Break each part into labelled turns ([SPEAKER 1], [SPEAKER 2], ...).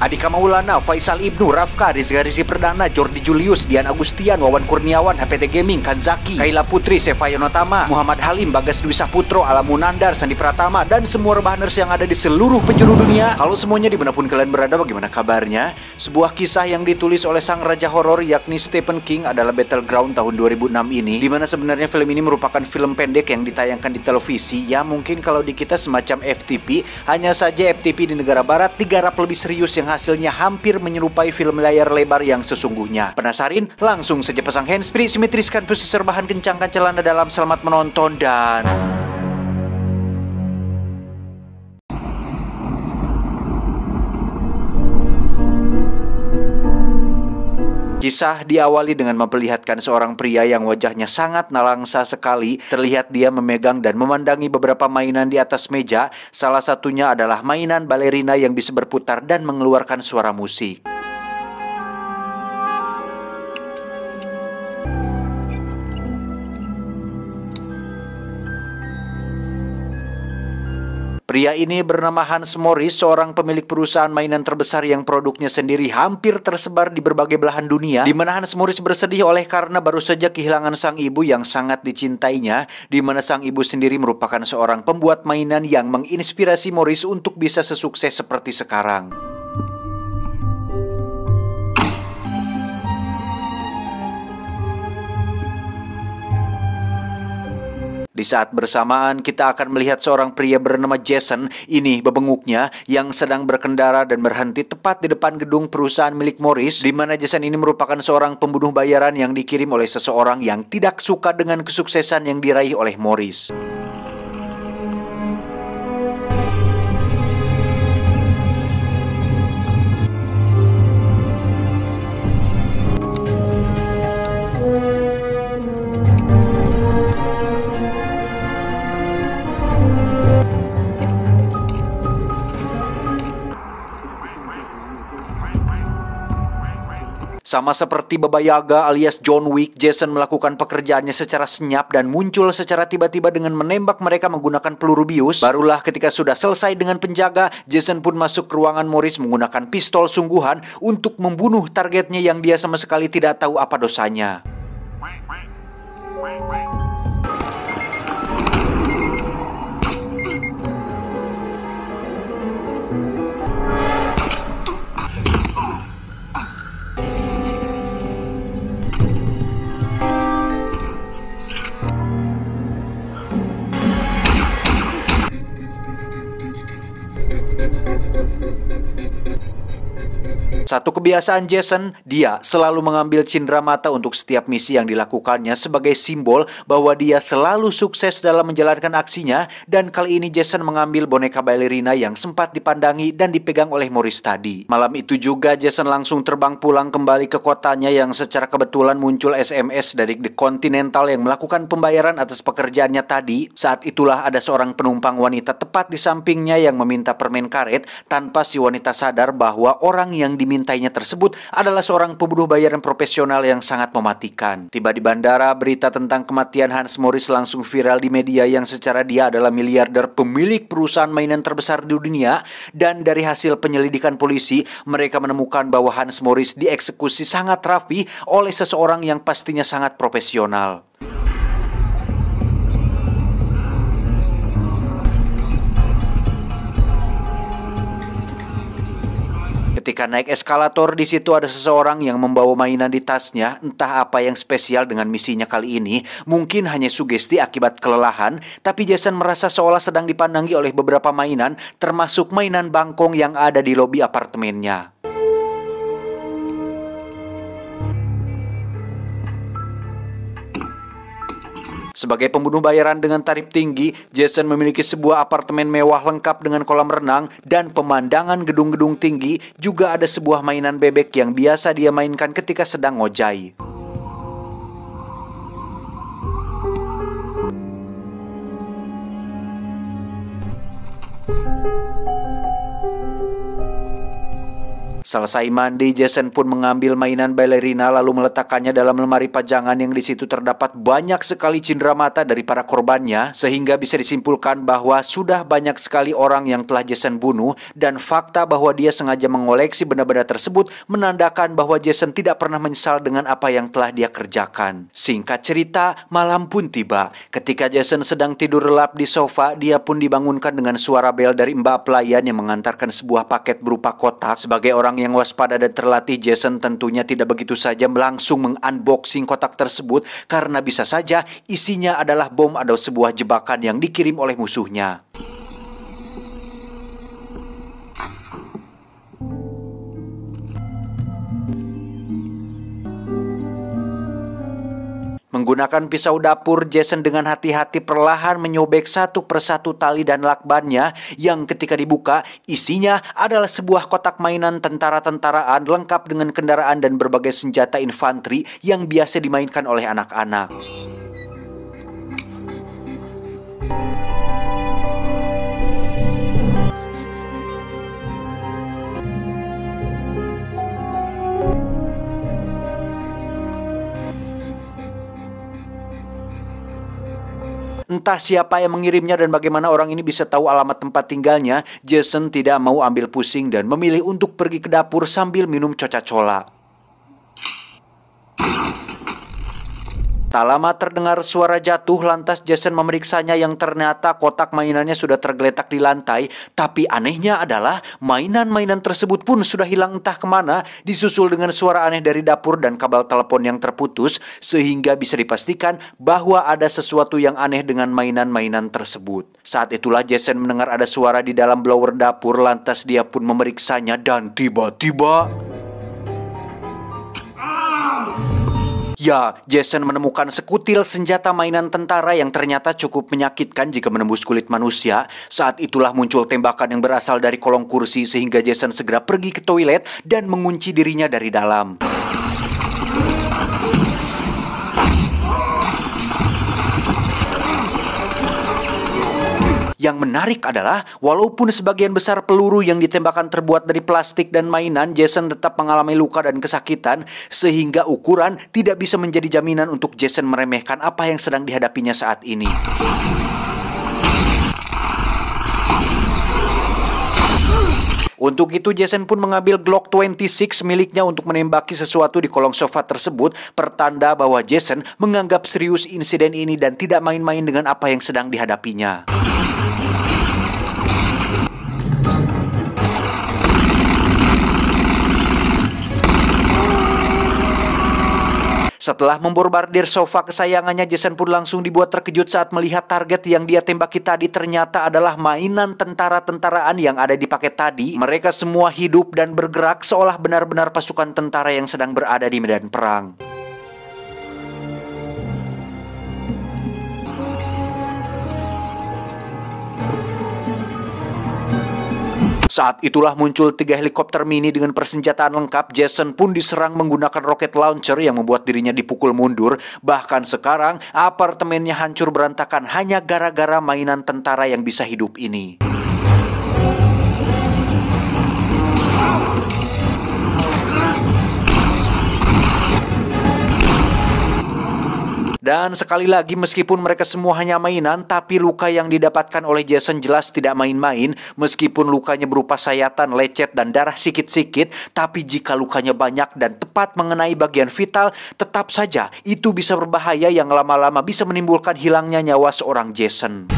[SPEAKER 1] Adika Maulana, Faisal Ibnu, Rafka, Rizka Rizky Perdana, Jordi Julius, Dian Agustian, Wawan Kurniawan, HPT Gaming, Kanzaki, Kaila Putri, Seva Yonotama, Muhammad Halim, Bagas Dwi Saputro, Alamunandar, Sandi Pratama, dan semua rebahaners yang ada di seluruh penjuru dunia. Halo semuanya di mana pun kalian berada, bagaimana kabarnya? Sebuah kisah yang ditulis oleh sang raja horor yakni Stephen King adalah Battleground tahun 2006 ini, di mana sebenarnya film ini merupakan film pendek yang ditayangkan di televisi, ya mungkin kalau di kita semacam FTP, hanya saja FTP di negara barat digarap lebih serius yang hasilnya hampir menyerupai film layar lebar yang sesungguhnya. Penasarin? Langsung saja pasang handsfree, simetriskan posisi bahan kencangkan celana dalam selamat menonton dan... Kisah diawali dengan memperlihatkan seorang pria yang wajahnya sangat nalangsa sekali. Terlihat dia memegang dan memandangi beberapa mainan di atas meja. Salah satunya adalah mainan balerina yang bisa berputar dan mengeluarkan suara musik. Pria ini bernama Hans Morris, seorang pemilik perusahaan mainan terbesar yang produknya sendiri hampir tersebar di berbagai belahan dunia. Di mana Hans Morris bersedih oleh karena baru saja kehilangan sang ibu yang sangat dicintainya, di mana sang ibu sendiri merupakan seorang pembuat mainan yang menginspirasi Morris untuk bisa sesukses seperti sekarang. Di saat bersamaan kita akan melihat seorang pria bernama Jason ini bebenguknya yang sedang berkendara dan berhenti tepat di depan gedung perusahaan milik Morris di mana Jason ini merupakan seorang pembunuh bayaran yang dikirim oleh seseorang yang tidak suka dengan kesuksesan yang diraih oleh Morris. Sama seperti Baba Yaga alias John Wick, Jason melakukan pekerjaannya secara senyap dan muncul secara tiba-tiba dengan menembak mereka menggunakan peluru bius. Barulah ketika sudah selesai dengan penjaga, Jason pun masuk ke ruangan Morris menggunakan pistol sungguhan untuk membunuh targetnya yang dia sama sekali tidak tahu apa dosanya. Satu kebiasaan Jason, dia selalu mengambil cindera mata untuk setiap misi yang dilakukannya sebagai simbol bahwa dia selalu sukses dalam menjalankan aksinya dan kali ini Jason mengambil boneka ballerina yang sempat dipandangi dan dipegang oleh Morris tadi. Malam itu juga Jason langsung terbang pulang kembali ke kotanya yang secara kebetulan muncul SMS dari The Continental yang melakukan pembayaran atas pekerjaannya tadi. Saat itulah ada seorang penumpang wanita tepat di sampingnya yang meminta permen karet tanpa si wanita sadar bahwa orang yang diminta diintainya tersebut adalah seorang pembunuh bayaran profesional yang sangat mematikan. Tiba di bandara, berita tentang kematian Hans Morris langsung viral di media yang secara dia adalah miliarder pemilik perusahaan mainan terbesar di dunia dan dari hasil penyelidikan polisi, mereka menemukan bahwa Hans Morris dieksekusi sangat rapi oleh seseorang yang pastinya sangat profesional. Ketika naik eskalator, di situ ada seseorang yang membawa mainan di tasnya. Entah apa yang spesial dengan misinya kali ini. Mungkin hanya sugesti akibat kelelahan, tapi Jason merasa seolah sedang dipandangi oleh beberapa mainan, termasuk mainan bangkong yang ada di lobi apartemennya. Sebagai pembunuh bayaran dengan tarif tinggi, Jason memiliki sebuah apartemen mewah lengkap dengan kolam renang dan pemandangan gedung-gedung tinggi. Juga ada sebuah mainan bebek yang biasa dia mainkan ketika sedang ngojai. Selesai mandi, Jason pun mengambil mainan ballerina lalu meletakkannya dalam lemari pajangan yang di situ terdapat banyak sekali cindera mata dari para korbannya sehingga bisa disimpulkan bahwa sudah banyak sekali orang yang telah Jason bunuh dan fakta bahwa dia sengaja mengoleksi benda-benda tersebut menandakan bahwa Jason tidak pernah menyesal dengan apa yang telah dia kerjakan. Singkat cerita, malam pun tiba. Ketika Jason sedang tidur lelap di sofa, dia pun dibangunkan dengan suara bel dari mbak pelayan yang mengantarkan sebuah paket berupa kotak sebagai Orang yang waspada dan terlatih, Jason tentunya tidak begitu saja langsung mengunboxing kotak tersebut karena bisa saja isinya adalah bom atau sebuah jebakan yang dikirim oleh musuhnya. Menggunakan pisau dapur, Jason dengan hati-hati perlahan menyobek satu persatu tali dan lakbannya yang ketika dibuka, isinya adalah sebuah kotak mainan tentara-tentaraan lengkap dengan kendaraan dan berbagai senjata infanteri yang biasa dimainkan oleh anak-anak. Entah siapa yang mengirimnya dan bagaimana orang ini bisa tahu alamat tempat tinggalnya, Jason tidak mau ambil pusing dan memilih untuk pergi ke dapur sambil minum coca-cola. Tak lama terdengar suara jatuh lantas Jason memeriksanya yang ternyata kotak mainannya sudah tergeletak di lantai. Tapi anehnya adalah mainan-mainan tersebut pun sudah hilang entah ke mana disusul dengan suara aneh dari dapur dan kabel telepon yang terputus sehingga bisa dipastikan bahwa ada sesuatu yang aneh dengan mainan-mainan tersebut. Saat itulah Jason mendengar ada suara di dalam blower dapur lantas dia pun memeriksanya dan tiba-tiba... Ya, Jason menemukan sekutil senjata mainan tentara yang ternyata cukup menyakitkan jika menembus kulit manusia. Saat itulah muncul tembakan yang berasal dari kolong kursi sehingga Jason segera pergi ke toilet dan mengunci dirinya dari dalam. Yang menarik adalah, walaupun sebagian besar peluru yang ditembakkan terbuat dari plastik dan mainan, Jason tetap mengalami luka dan kesakitan, sehingga ukuran tidak bisa menjadi jaminan untuk Jason meremehkan apa yang sedang dihadapinya saat ini. Untuk itu Jason pun mengambil Glock 26 miliknya untuk menembaki sesuatu di kolong sofa tersebut pertanda bahwa Jason menganggap serius insiden ini dan tidak main-main dengan apa yang sedang dihadapinya. Setelah memborbardir sofa kesayangannya, Jason pun langsung dibuat terkejut saat melihat target yang dia tembaki tadi ternyata adalah mainan tentara-tentaraan yang ada di paket tadi. Mereka semua hidup dan bergerak seolah benar-benar pasukan tentara yang sedang berada di medan perang. Saat itulah muncul tiga helikopter mini dengan persenjataan lengkap. Jason pun diserang menggunakan roket launcher yang membuat dirinya dipukul mundur. Bahkan sekarang apartemennya hancur berantakan hanya gara-gara mainan tentara yang bisa hidup ini. Dan sekali lagi meskipun mereka semua hanya mainan, tapi luka yang didapatkan oleh Jason jelas tidak main-main. Meskipun lukanya berupa sayatan, lecet, dan darah sikit-sikit, tapi jika lukanya banyak dan tepat mengenai bagian vital, tetap saja itu bisa berbahaya yang lama-lama bisa menimbulkan hilangnya nyawa seorang Jason.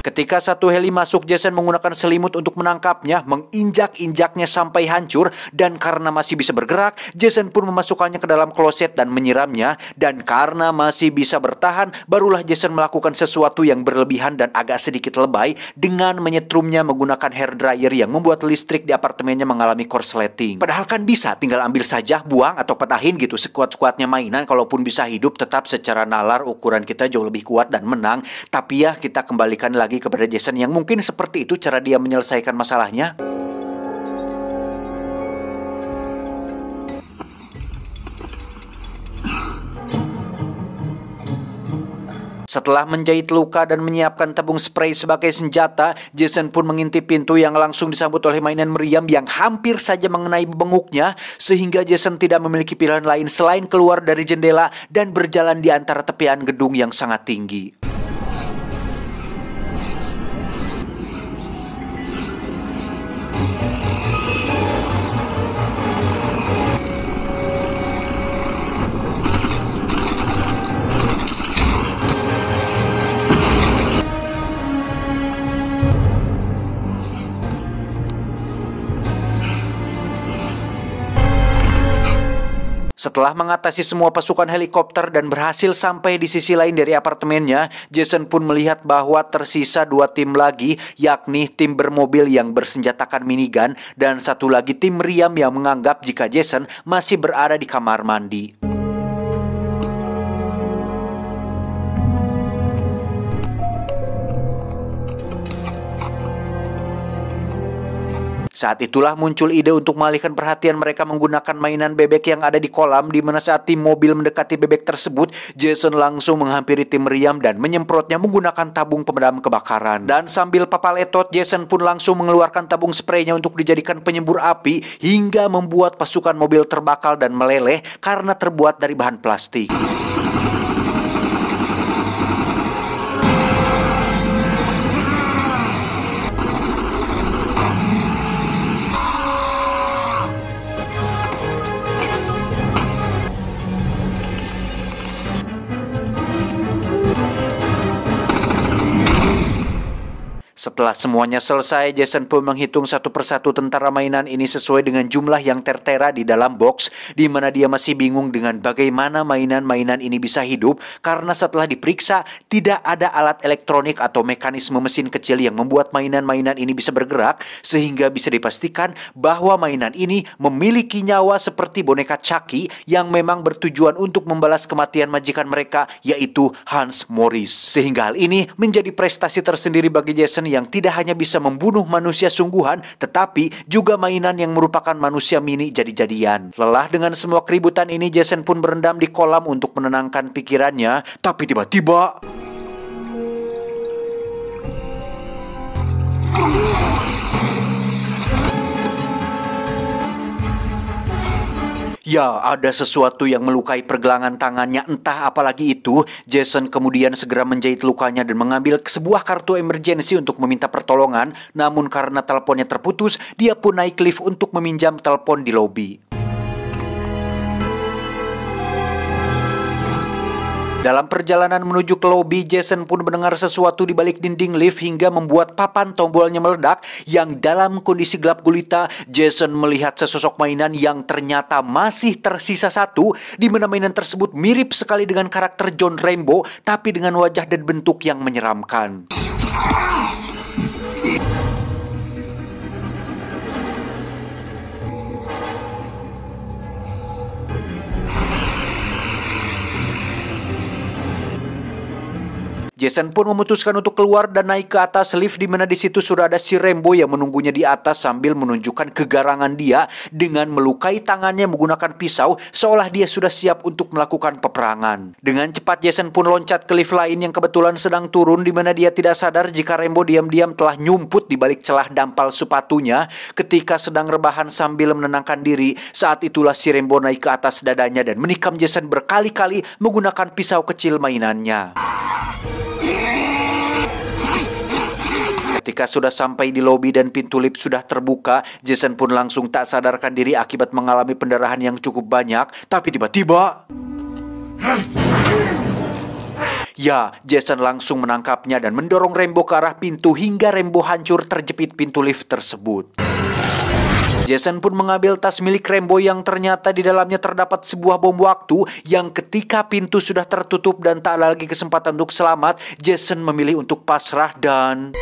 [SPEAKER 1] Ketika satu heli masuk, Jason menggunakan selimut untuk menangkapnya, menginjak-injaknya sampai hancur, dan karena masih bisa bergerak, Jason pun memasukkannya ke dalam kloset dan menyiramnya, dan karena masih bisa bertahan, barulah Jason melakukan sesuatu yang berlebihan dan agak sedikit lebay dengan menyetrumnya menggunakan hair dryer yang membuat listrik di apartemennya mengalami korsleting. Padahal kan bisa, tinggal ambil saja, buang atau petahin gitu sekuat-kuatnya mainan, kalaupun bisa hidup tetap secara nalar ukuran kita jauh lebih kuat dan menang, tapi ya kita kembalikan lagi lagi kepada Jason yang mungkin seperti itu cara dia menyelesaikan masalahnya. Setelah menjahit luka dan menyiapkan tabung spray sebagai senjata, Jason pun mengintip pintu yang langsung disambut oleh mainan meriam yang hampir saja mengenai benguknya, sehingga Jason tidak memiliki pilihan lain selain keluar dari jendela dan berjalan di antara tepian gedung yang sangat tinggi. Setelah mengatasi semua pasukan helikopter dan berhasil sampai di sisi lain dari apartemennya, Jason pun melihat bahwa tersisa dua tim lagi, yakni tim bermobil yang bersenjatakan minigun dan satu lagi tim meriam yang menganggap jika Jason masih berada di kamar mandi. Saat itulah muncul ide untuk mengalihkan perhatian mereka menggunakan mainan bebek yang ada di kolam di mana saat tim mobil mendekati bebek tersebut, Jason langsung menghampiri tim meriam dan menyemprotnya menggunakan tabung pemadam kebakaran. Dan sambil papaletot, Jason pun langsung mengeluarkan tabung spraynya untuk dijadikan penyembur api hingga membuat pasukan mobil terbakar dan meleleh karena terbuat dari bahan plastik. Setelah semuanya selesai, Jason pun menghitung satu persatu tentara mainan ini sesuai dengan jumlah yang tertera di dalam box, di mana dia masih bingung dengan bagaimana mainan-mainan ini bisa hidup karena setelah diperiksa tidak ada alat elektronik atau mekanisme mesin kecil yang membuat mainan-mainan ini bisa bergerak sehingga bisa dipastikan bahwa mainan ini memiliki nyawa seperti boneka Chucky yang memang bertujuan untuk membalas kematian majikan mereka yaitu Hans Morris. Sehingga hal ini menjadi prestasi tersendiri bagi Jason yang tidak hanya bisa membunuh manusia sungguhan, tetapi juga mainan yang merupakan manusia mini jadi-jadian. Lelah dengan semua keributan ini, Jason pun berendam di kolam untuk menenangkan pikirannya, tapi tiba-tiba... Ya, ada sesuatu yang melukai pergelangan tangannya, entah apalagi itu. Jason kemudian segera menjahit lukanya dan mengambil sebuah kartu emergensi untuk meminta pertolongan. Namun karena teleponnya terputus, dia pun naik lift untuk meminjam telepon di lobi. Dalam perjalanan menuju ke lobi, Jason pun mendengar sesuatu di balik dinding lift hingga membuat papan tombolnya meledak yang dalam kondisi gelap gulita, Jason melihat sesosok mainan yang ternyata masih tersisa satu di mana mainan tersebut mirip sekali dengan karakter John Rainbow tapi dengan wajah dan bentuk yang menyeramkan. Jason pun memutuskan untuk keluar dan naik ke atas lift di mana di situ sudah ada si Rembo yang menunggunya di atas sambil menunjukkan kegarangan dia dengan melukai tangannya menggunakan pisau seolah dia sudah siap untuk melakukan peperangan. Dengan cepat Jason pun loncat ke lift lain yang kebetulan sedang turun di mana dia tidak sadar jika Rembo diam-diam telah nyumput di balik celah dampal sepatunya ketika sedang rebahan sambil menenangkan diri. Saat itulah si Rembo naik ke atas dadanya dan menikam Jason berkali-kali menggunakan pisau kecil mainannya. Ketika sudah sampai di lobi dan pintu lift sudah terbuka, Jason pun langsung tak sadarkan diri akibat mengalami pendarahan yang cukup banyak. Tapi tiba-tiba... Ya, Jason langsung menangkapnya dan mendorong Rembo ke arah pintu hingga Rembo hancur terjepit pintu lift tersebut. Jason pun mengambil tas milik Rembo yang ternyata di dalamnya terdapat sebuah bom waktu yang ketika pintu sudah tertutup dan tak ada lagi kesempatan untuk selamat, Jason memilih untuk pasrah dan...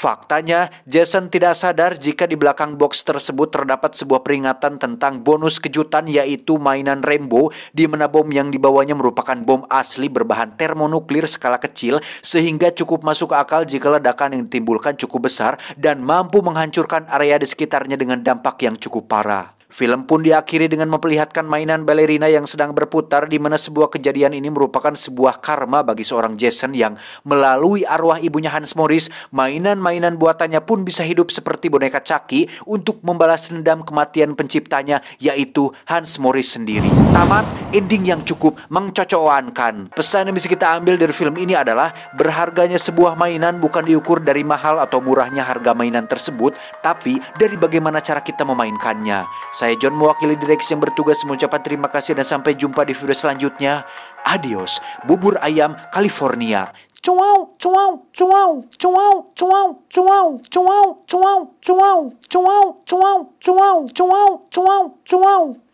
[SPEAKER 1] Faktanya, Jason tidak sadar jika di belakang box tersebut terdapat sebuah peringatan tentang bonus kejutan yaitu mainan Rainbow di mana bom yang dibawanya merupakan bom asli berbahan termonuklir skala kecil sehingga cukup masuk akal jika ledakan yang ditimbulkan cukup besar dan mampu menghancurkan area di sekitarnya dengan dampak yang cukup parah. Film pun diakhiri dengan memperlihatkan mainan balerina yang sedang berputar di mana sebuah kejadian ini merupakan sebuah karma bagi seorang Jason yang melalui arwah ibunya Hans Morris, mainan-mainan buatannya pun bisa hidup seperti boneka Chucky untuk membalas dendam kematian penciptanya yaitu Hans Morris sendiri. Tamat, ending yang cukup mencocokkan. Pesan yang bisa kita ambil dari film ini adalah berharganya sebuah mainan bukan diukur dari mahal atau murahnya harga mainan tersebut, tapi dari bagaimana cara kita memainkannya. Saya John mewakili direksi yang bertugas mengucapkan terima kasih dan sampai jumpa di video selanjutnya. Adios, bubur ayam California. Cuau, cuau, cuau, cuau, cuau, cuau, cuau, cuau, cuau, cuau, cuau, cuau, cuau, cuau, cuau.